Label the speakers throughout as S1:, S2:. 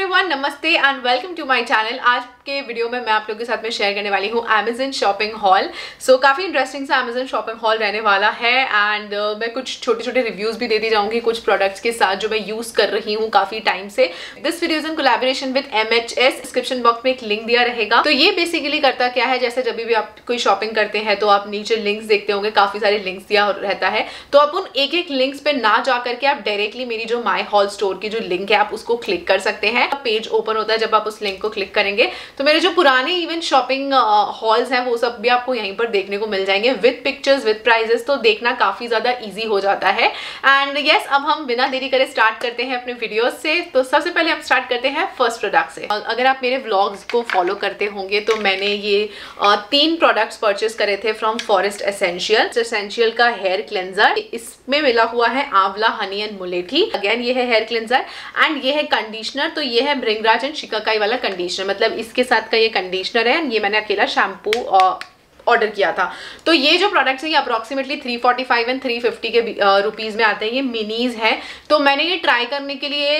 S1: Everyone नमस्ते and welcome to my channel आज के वीडियो में मैं आप लोगों के साथ में शेयर करने वाली हूँ अमेजन शॉपिंग हॉल सो काफ़ी इंटरेस्टिंग सा अमेजन शॉपिंग हॉल रहने वाला है एंड uh, मैं कुछ छोटे छोटे रिव्यूज़ भी देती जाऊँगी कुछ प्रोडक्ट्स के साथ जो मैं यूज़ कर रही हूँ काफ़ी टाइम से. This video in collaboration with M H S description box में एक लिंक दिया रहेगा. तो ये बेसिकली करता क्या है? जैसे जब भी आप कोई शॉपिंग करते हैं तो आप नीचे लिंक्स देखते होंगे काफ़ी सारे लिंक्स दिया रहता है. तो आप उन एक एक लिंक्स पे ना जा करके आप डायरेक्टली मेरी जो माई हॉल स्टोर की जो लिंक है आप उसको क्लिक कर सकते हैं. पेज ओपन होता है जब आप उस लिंक को क्लिक करेंगे तो मेरे जो पुराने इवन शॉपिंग हॉल्स हैं वो सब भी आपको यहीं पर देखने को मिल जाएँगे। विद पिक्चर्स विद प्राइजेस तो देखना काफ़ी ज़्यादा ईजी हो जाता है। एंड येस yes, अब हम बिना देरी करे स्टार्ट करते हैं अपने वीडियोज़ से। तो सबसे पहले हम स्टार्ट करते हैं फ़र्स्ट प्रोडक्ट से। अगर आप मेरे व्लॉग्स को फॉलो करते होंगे तो मैंने ये तीन प्रोडक्ट्स परचेज करे थे फ्रॉम फॉरेस्ट एसेंशियल एसेंशियल का हेयर क्लेंजर इसमें मिला हुआ है आंवला हनी एंड मुलेठी अगेन ये है हेयर क्लेंजर एंड ये है कंडीशनर तो ये है ब्रिंगराज एंड शिकाकाई वाला कंडीशनर मतलब इसके साथ का ये कंडीशनर है ये मैंने अकेला शैम्पू ऑर्डर किया था। तो ये जो प्रोडक्ट्स हैं, ये अप्रॉक्सीमेटली 345 एंड 350 के रुपीज़ में आते हैं। ये मिनीज हैं। तो मैंने ये ट्राई करने के लिए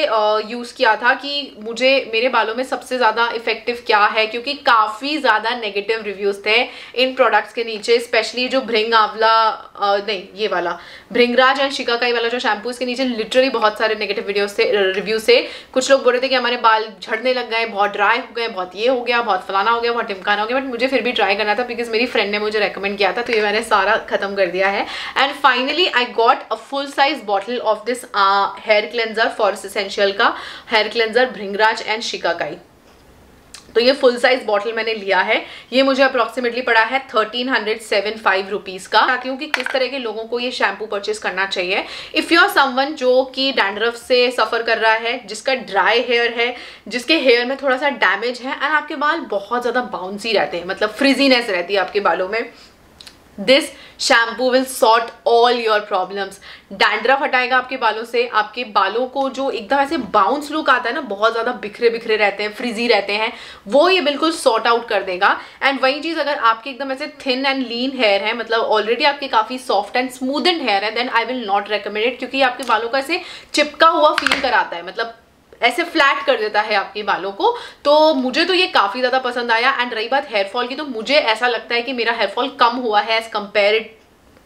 S1: यूज़ किया था कि मुझे, मेरे बालों में सबसे ज़्यादा इफ़ेक्टिव क्या है? क्योंकि काफ़ी ज़्यादा नेगेटिव रिव्यूज़ थे इन प्रोडक्ट्स के नीचे स्पेशली जो भ्रिंग आंवला नहीं, ये वाला। भ्रिंगराज एंड शिकाकाई वाला जो शैम्पू इसके नीचे लिटरली बहुत सारे नेगेटिव वीडियो से रिव्यू से कुछ लोग बोल रहे थे कि हमारे बाल झड़ने लग गए, बहुत ड्राई हो गए, बहुत ये हो गया, बहुत फलाना हो गया, बहुत टिमकाना हो गया बट मुझे फिर भी ट्राई करना था बिकॉज़ मेरी फ्रेंड ने मुझे रेकमेंड किया था तो ये मैंने सारा खत्म कर दिया है। And finally I got a full size bottle of this hair cleanser for Essentials का hair cleanser Bhringraj and Shikakai तो ये फुल साइज़ बॉटल मैंने लिया है। ये मुझे अप्रोक्सीमेटली पड़ा है thirteen hundred seven five rupees का। ताकि हूँ कि किस तरह के लोगों को ये शैम्पू परचेस करना चाहिए। इफ़ यू आर समवन जो कि डैंड्रफ से सफ़र कर रहा है, जिसका ड्राई हेयर है, जिसके हेयर में थोड़ा सा डैमेज है एंड आपके बाल बहुत ज़्यादा बाउंसी रहते हैं मतलब फ्रिजीनेस रहती है आपके बालों में this shampoo will sort all your problems dandruff हटाएगा आपके बालों से। आपके बालों को जो एकदम ऐसे बाउंस लुक आता है ना, बहुत ज़्यादा बिखरे बिखरे रहते हैं फ्रिजी रहते हैं, वो ये बिल्कुल सॉर्ट आउट कर देगा। एंड वही चीज़ अगर आपके एकदम ऐसे थिन एंड लीन हेयर है मतलब ऑलरेडी आपके काफ़ी soft and smooth and hair है then I will not recommended क्योंकि आपके बालों का ऐसे चिपका हुआ फील कराता है। मतलब ऐसे फ्लैट कर देता है आपके बालों को। तो मुझे तो ये काफ़ी ज़्यादा पसंद आया। एंड रही बात हेयरफॉल की तो मुझे ऐसा लगता है कि मेरा हेयरफॉल कम हुआ है एज कंपेयर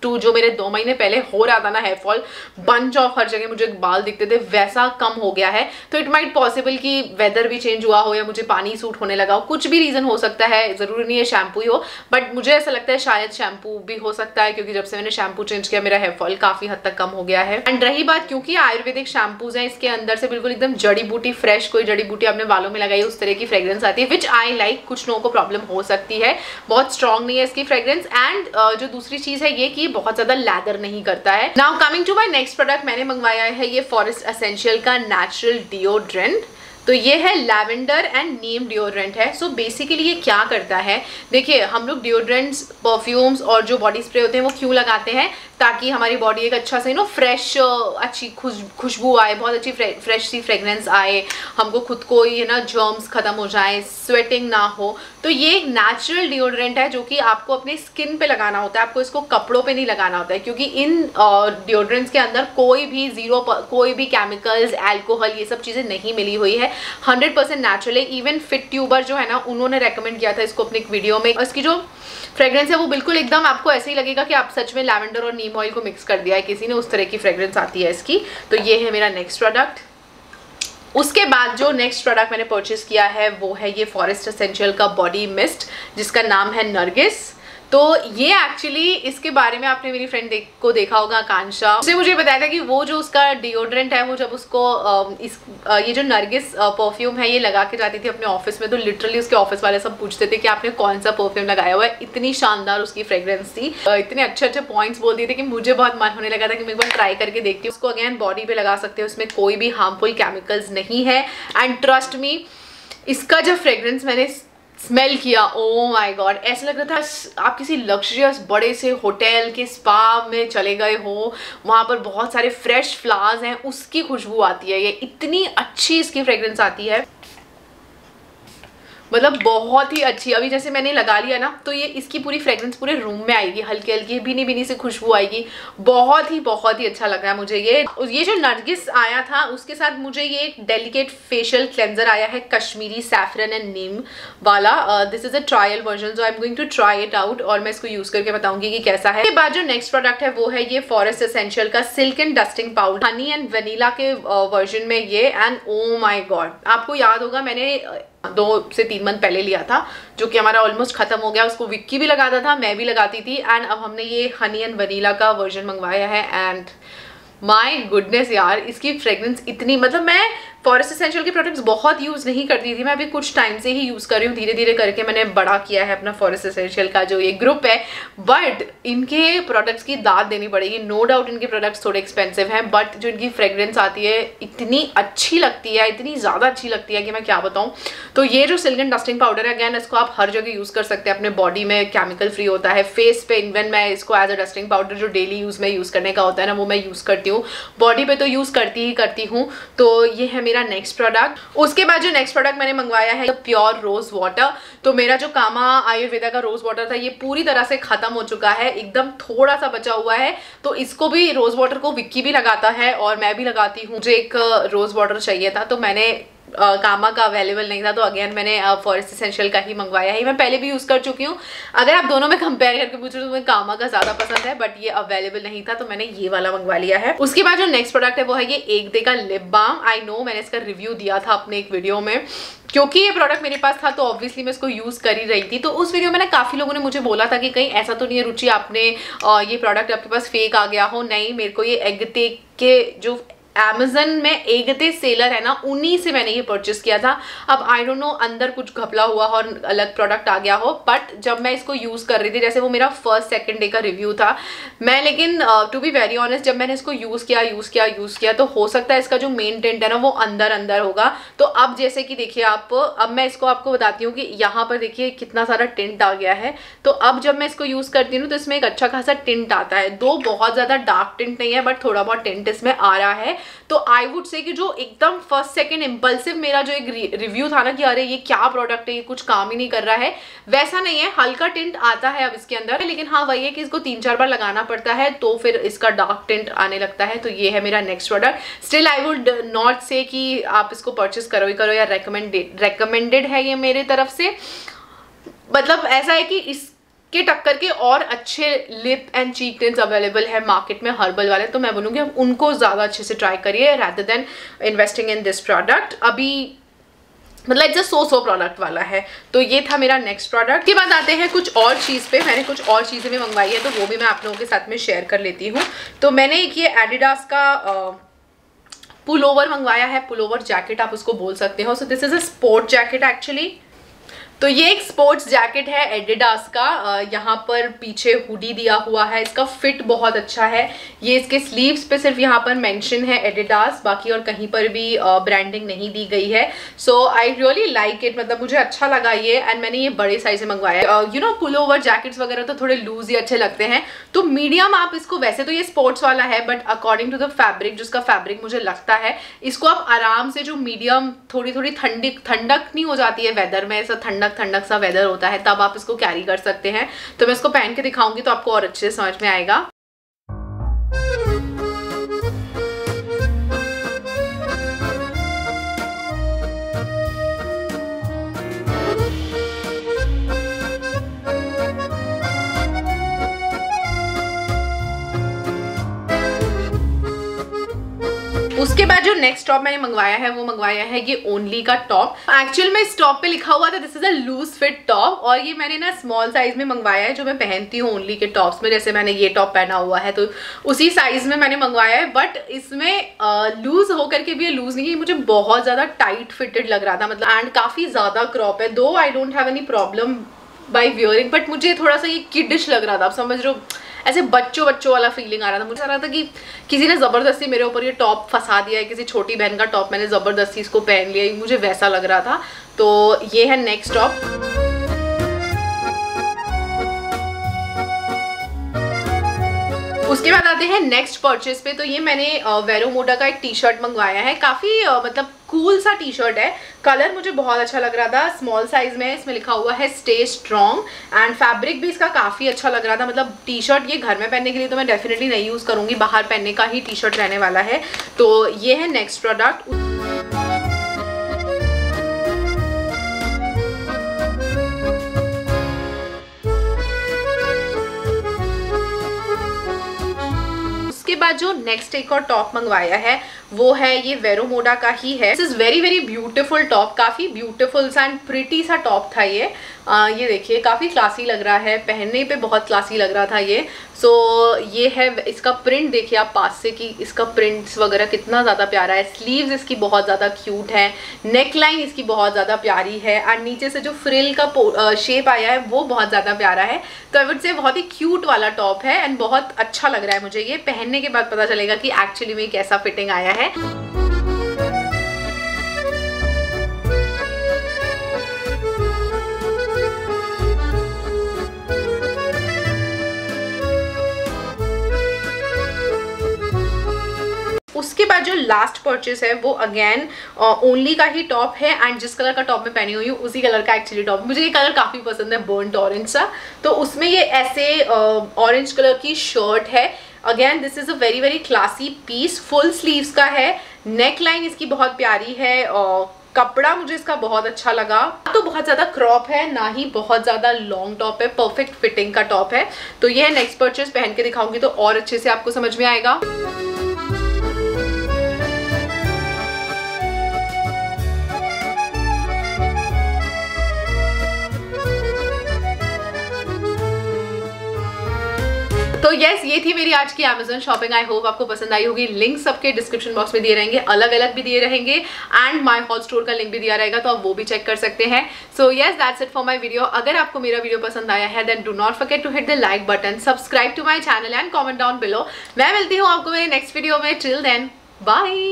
S1: टू, जो मेरे दो महीने पहले हो रहा था ना हेयर फॉल बंच ऑफ़ हर जगह मुझे बाल दिखते थे, वैसा कम हो गया है। तो इट माइट पॉसिबल कि वेदर भी चेंज हुआ हो या मुझे पानी सूट होने लगा हो। कुछ भी रीज़न हो सकता है, ज़रूरी नहीं है शैम्पू ही हो बट मुझे ऐसा लगता है शायद शैम्पू भी हो सकता है, क्योंकि जब से मैंने शैम्पू चेंज किया, मेरा हेयर फॉल काफ़ी हद तक कम हो गया है। एंड रही बात क्योंकि आयुर्वेदिक शैम्पूज हैं, इसके अंदर से बिल्कुल एकदम जड़ी बूटी फ्रेश कोई जड़ी बूटी अपने बालों में लगाई, उस तरह की फ्रेग्रेंस आती है विच आई लाइक कुछ लोगों को प्रॉब्लम हो सकती है। बहुत स्ट्रॉन्ग नहीं है इसकी फ्रेग्रेंस एंड जो दूसरी चीज़ है ये कि बहुत ज़्यादा लैदर नहीं करता है. Now coming to my next product मैंने मंगवाया है ये फॉरेस्ट असेंशियल का नेचुरल डिओड्रेंट तो ये है लैवेंडर एंड नीम डिओड्रेंट है. सो so बेसिकली ये क्या करता है? देखिए हम लोग डिओड्रेंट्स परफ्यूम्स और जो बॉडी स्प्रे होते हैं वो क्यों लगाते हैं? ताकि हमारी बॉडी एक अच्छा से नो फ्रेश अच्छी खुश खुशबू आए बहुत अच्छी फ्रे, फ्रेश सी फ्रेगनेंस आए. हमको खुद को ये ना जर्म्स ख़त्म हो जाए स्वेटिंग ना हो. तो ये एक नेचुरल डिओड्रेंट है जो कि आपको अपने स्किन पे लगाना होता है, आपको इसको कपड़ों पे नहीं लगाना होता है, क्योंकि इन डिओड्रेंट्स के अंदर कोई भी ज़ीरो कोई भी केमिकल्स एल्कोहल ये सब चीज़ें नहीं मिली हुई है। हंड्रेड परसेंट नेचुरल है। इवन फिट ट्यूबर जो है ना, उन्होंने रेकमेंड किया था इसको अपने एक वीडियो में। इसकी जो फ्रेग्रेंस है वो बिल्कुल एकदम आपको ऐसे ही लगेगा कि आप सच में लैवेंडर और नीम ऑयल को मिक्स कर दिया है, किसी ने उस तरह की फ्रेग्रेंस आती है इसकी। तो ये है मेरा नेक्स्ट प्रोडक्ट उसके बाद जो नेक्स्ट प्रोडक्ट मैंने परचेज किया है, वो है ये फॉरेस्ट असेंशियल का बॉडी मिस्ट जिसका नाम है नरगिस। तो ये एक्चुअली इसके बारे में आपने मेरी फ्रेंड देख, को देखा होगा आकांक्षा। उसने मुझे बताया था कि वो जो उसका डिओड्रेंट है वो जब उसको इस ये जो नरगिस परफ्यूम है ये लगा के जाती थी अपने ऑफ़िस में तो लिटरली उसके ऑफ़िस वाले सब पूछते थे कि आपने कौन सा परफ्यूम लगाया हुआ है? इतनी शानदार उसकी फ्रेग्रेंस थी। इतने अच्छे अच्छे पॉइंट्स बोल दिए थे कि मुझे बहुत मन होने लगा था कि मैं एक बार ट्राई करके देखती हूँ। उसको अगेन बॉडी पे लगा सकते हैं उसमें कोई भी हार्मफुल केमिकल्स नहीं है। एंड ट्रस्ट मी इसका जब फ्रेग्रेंस मैंने स्मेल किया ओ माय गॉड ऐसा लग रहा था, आप किसी लग्जरियस बड़े से होटल के स्पा में चले गए हो, वहाँ पर बहुत सारे फ्रेश फ्लावर्स हैं, उसकी खुशबू आती है, ये इतनी अच्छी इसकी फ्रेग्रेंस आती है। मतलब बहुत ही अच्छी, अभी जैसे मैंने लगा लिया ना तो ये इसकी पूरी फ्रेग्रेंस पूरे रूम में आएगी, हल्की हल्की भीनी भीनी से खुशबू आएगी। बहुत ही बहुत ही अच्छा लग रहा है मुझे ये। ये जो नरगिस आया था, उसके साथ मुझे ये एक डेलिकेट फेशियल क्लेंजर आया है, कश्मीरी सैफरन एंड नीम वाला। This is a trial version जो I am going to try it out और मैं इसको यूज़ करके बताऊँगी कि कैसा है। बाद जो नेक्स्ट प्रोडक्ट है, वो है ये फॉरेस्ट एसेंशियल का silk and dusting powder honey and vanilla के वर्जन में ये एंड ओ माई गॉड आपको याद होगा मैंने दो से तीन मंथ पहले लिया था, जो कि हमारा ऑलमोस्ट खत्म हो गया। उसको विक्की भी लगाता था, मैं भी लगाती थी। एंड अब हमने ये हनी एंड वनीला का वर्जन मंगवाया है। एंड माई गुडनेस यार, इसकी फ्रेग्रेंस इतनी मतलब मैं फॉरेस्ट एसेंशियल के प्रोडक्ट्स बहुत यूज़ नहीं करती थी। मैं अभी कुछ टाइम से ही यूज़ कर रही हूँ। धीरे धीरे करके मैंने बड़ा किया है अपना फॉरेस्ट एसेंशियल का जो ये ग्रुप है। बट इनके प्रोडक्ट्स की दाद देनी पड़ेगी। नो डाउट इनके प्रोडक्ट्स थोड़े एक्सपेंसिव हैं बट जो इनकी फ्रेग्रेंस आती है, इतनी अच्छी लगती है, इतनी ज़्यादा अच्छी लगती है कि मैं क्या बताऊँ। तो ये जो सिल्क एंड डस्टिंग पाउडर है अगैन इसको आप हर जगह यूज़ कर सकते हैं। अपने बॉडी में केमिकल फ्री होता है। फेस पे इवन मैं इसको एज अ डस्टिंग पाउडर जो डेली यूज़ में यूज़ करने का होता है ना, वो मैं यूज़ करती हूँ। बॉडी पे तो यूज़ करती ही करती हूँ। तो ये है नेक्स्ट प्रोडक्ट उसके बाद जो नेक्स्ट प्रोडक्ट मैंने मंगवाया है प्योर रोज वाटर तो मेरा जो कामा आयुर्वेदा का रोज वाटर था, ये पूरी तरह से खत्म हो चुका है, एकदम थोड़ा सा बचा हुआ है। तो इसको भी रोज वाटर को विक्की भी लगाता है और मैं भी लगाती हूँ, मुझे एक रोज वाटर चाहिए था तो मैंने कामा का अवेलेबल नहीं था तो अगेन मैंने फॉरेस्ट इसेंशियल का ही मंगवाया है। मैं पहले भी यूज़ कर चुकी हूँ। अगर आप दोनों में कंपेयर करके पूछो तो मुझे कामा का ज़्यादा पसंद है बट ये अवेलेबल नहीं था तो मैंने ये वाला मंगवा लिया है। उसके बाद जो नेक्स्ट प्रोडक्ट है, वो है ये एक दे का लिप बाम आई नो मैंने इसका रिव्यू दिया था अपने एक वीडियो में। क्योंकि ये प्रोडक्ट मेरे पास था तो ऑब्वियसली मैं इसको यूज़ कर ही रही थी। तो उस वीडियो में ना काफ़ी लोगों ने मुझे बोला था कि कहीं ऐसा तो नहीं है, रुचि आपने ये प्रोडक्ट आपके पास फेक आ गया हो। नहीं, मेरे को ये एगते के जो अमेजन में एकते सेलर है ना, उन्हीं से मैंने ये परचेस किया था। अब आई डोंट नो अंदर कुछ घपला हुआ हो और अलग प्रोडक्ट आ गया हो बट जब मैं इसको यूज़ कर रही थी, जैसे वो मेरा फ़र्स्ट सेकंड डे का रिव्यू था, मैं लेकिन टू बी वेरी ऑनेस्ट जब मैंने इसको यूज़ किया यूज़ किया यूज़ किया तो हो सकता है इसका जो मेन टेंट है ना, वो अंदर अंदर होगा। तो अब जैसे कि देखिए आप, अब मैं इसको आपको बताती हूँ कि यहाँ पर देखिए कितना सारा टेंट आ गया है। तो अब जब मैं इसको यूज़ करती हूँ तो इसमें एक अच्छा खासा टेंट आता है। दो बहुत ज़्यादा डार्क टेंट नहीं है बट थोड़ा बहुत टेंट इसमें आ रहा है। तो आई वुड से कि जो एकदम फ़र्स्ट सेकेंड इम्पल्सिव मेरा जो एक रिव्यू था ना कि अरे ये क्या प्रोडक्ट है, ये कुछ काम ही नहीं कर रहा है, वैसा नहीं है, हल्का टिंट आता है अब इसके अंदर, लेकिन हाँ वही है कि इसको तीन, चार बार लगाना पड़ता है तो फिर इसका डार्क टिंट आने लगता है तो ये है मेरा next product still I would not say कि आप इसको परचेस करो ही करो या रेकमेंडेड रेकमेंडेड है ये मेरे तरफ़ से. मतलब ऐसा है कि इस के टक्कर के और अच्छे lip and cheek tints available है मार्केट में हर्बल वाले तो मैं बोलूँगी आप उनको ज़्यादा अच्छे से ट्राई करिए rather than investing in this product अभी मतलब इट्स सो सो प्रोडक्ट वाला है। तो ये था मेरा नेक्स्ट प्रोडक्ट के बाद आते हैं कुछ और चीज़ पे। मैंने कुछ और चीज़ें भी मंगवाई है तो वो भी मैं आप लोगों के साथ में शेयर कर लेती हूँ। तो मैंने एक ये एडिडास का पुल ओवर मंगवाया है पुल ओवर जैकेट आप उसको बोल सकते हो। So this is a sport jacket actually तो ये एक स्पोर्ट्स जैकेट है एडिडास का। यहाँ पर पीछे हुडी दिया हुआ है। इसका फिट बहुत अच्छा है। ये इसके स्लीव्स पे सिर्फ़ यहाँ पर मेंशन है एडिडास बाकी और कहीं पर भी ब्रांडिंग नहीं दी गई है। So I really like it मतलब मुझे अच्छा लगा ये। एंड मैंने ये बड़े साइज़ में मंगवाया you know pullover jackets वगैरह तो थोड़े लूज ही अच्छे लगते हैं। तो मीडियम आप इसको, वैसे तो ये स्पोर्ट्स वाला है but according to the fabric जिसका फैब्रिक मुझे लगता है, इसको आप आराम से जो मीडियम थोड़ी थोड़ी ठंडी ठंडक नहीं हो जाती है वेदर में, ऐसा ठंडक ठंडक सा वेदर होता है, तब आप इसको कैरी कर सकते हैं। तो मैं इसको पहन के दिखाऊँगी तो आपको और अच्छे से समझ में आएगा। उसके बाद जो नेक्स्ट टॉप मैंने मंगवाया है, वो मंगवाया है ये ओनली का टॉप एक्चुअल में इस टॉप पे लिखा हुआ था this is a loose fit top और ये मैंने ना स्मॉल साइज़ में मंगवाया है, जो मैं पहनती हूँ ओनली के टॉप्स में, जैसे मैंने ये टॉप पहना हुआ है तो उसी साइज़ में मैंने मंगवाया है बट इसमें लूज होकर के भी लूज नहीं है मुझे बहुत ज़्यादा टाइट फिटेड लग रहा था मतलब एंड काफ़ी ज़्यादा क्रॉप है though I don't have any problem by wearing but मुझे थोड़ा सा ये किडिश लग रहा था आप समझ रहे हो ऐसे बच्चों बच्चों वाला फीलिंग आ रहा था। मुझे आ रहा था कि किसी ने ज़बरदस्ती मेरे ऊपर ये टॉप फंसा दिया है, किसी छोटी बहन का टॉप मैंने ज़बरदस्ती इसको पहन लिया मुझे वैसा लग रहा था। तो ये है नेक्स्ट टॉप उसके बाद आते हैं नेक्स्ट परचेज पे। तो ये मैंने वेरोमोडा का एक टी शर्ट मंगवाया है। काफ़ी मतलब कूल सा टी शर्ट है। कलर मुझे बहुत अच्छा लग रहा था। स्मॉल साइज़ में इसमें लिखा हुआ है स्टे स्ट्रॉन्ग एंड फैब्रिक भी इसका काफ़ी अच्छा लग रहा था। मतलब टी शर्ट ये घर में पहनने के लिए तो मैं डेफिनेटली नहीं यूज़ करूँगी। बाहर पहनने का ही टी शर्ट रहने वाला है। तो ये है नेक्स्ट प्रोडक्ट बाद जो नेक्स्ट एक और टॉप मंगवाया है वो है ये वेरोमोडा का ही है। This is very very beautiful top काफ़ी ब्यूटीफुल सा एंड प्रिटी सा टॉप था ये। आ, ये देखिए काफ़ी क्लासी लग रहा है पहनने पे बहुत क्लासी लग रहा था ये। सो so, ये है इसका प्रिंट देखिए आप पास से कि इसका प्रिंट्स वगैरह कितना ज़्यादा प्यारा है। स्लीव्स इसकी बहुत ज़्यादा क्यूट है नेक लाइन इसकी बहुत ज़्यादा प्यारी है और नीचे से जो फ्रिल का शेप आया है वो बहुत ज़्यादा प्यारा है। तो आई वुड से बहुत ही क्यूट वाला टॉप है एंड बहुत अच्छा लग रहा है मुझे ये पहनने के बाद पता चलेगा कि एक्चुअली में कैसा फिटिंग आया है। उसके बाद जो लास्ट परचेस है, वो अगेन ओनली का ही टॉप है एंड जिस कलर का टॉप मैं पहनी हुई हूँ, उसी कलर का एक्चुअली टॉप मुझे ये कलर काफ़ी पसंद है बर्नट ऑरेंज सा। तो उसमें ये ऐसे ऑरेंज कलर की शर्ट है again this is a very very classy piece full sleeves का है. नेक लाइन इसकी बहुत प्यारी है और कपड़ा मुझे इसका बहुत अच्छा लगा. तो बहुत ज़्यादा क्रॉप है, ना ही बहुत ज़्यादा लॉन्ग टॉप है. परफेक्ट फिटिंग का टॉप है. तो ये नेक्स्ट परचेज पहन के दिखाऊँगी तो और अच्छे से आपको समझ में आएगा. तो यस ये थी मेरी आज की अमेजोन शॉपिंग आई होप आपको पसंद आई होगी. लिंक सबके डिस्क्रिप्शन बॉक्स में दिए रहेंगे. अलग अलग भी दिए रहेंगे. एंड माई हॉल स्टोर का लिंक भी दिया रहेगा तो आप वो भी चेक कर सकते हैं. So yes that's it for my video अगर आपको मेरा वीडियो पसंद आया है then do not forget to hit the like button subscribe to my channel and comment down below मैं मिलती हूँ आपको मेरे नेक्स्ट वीडियो में. Till then bye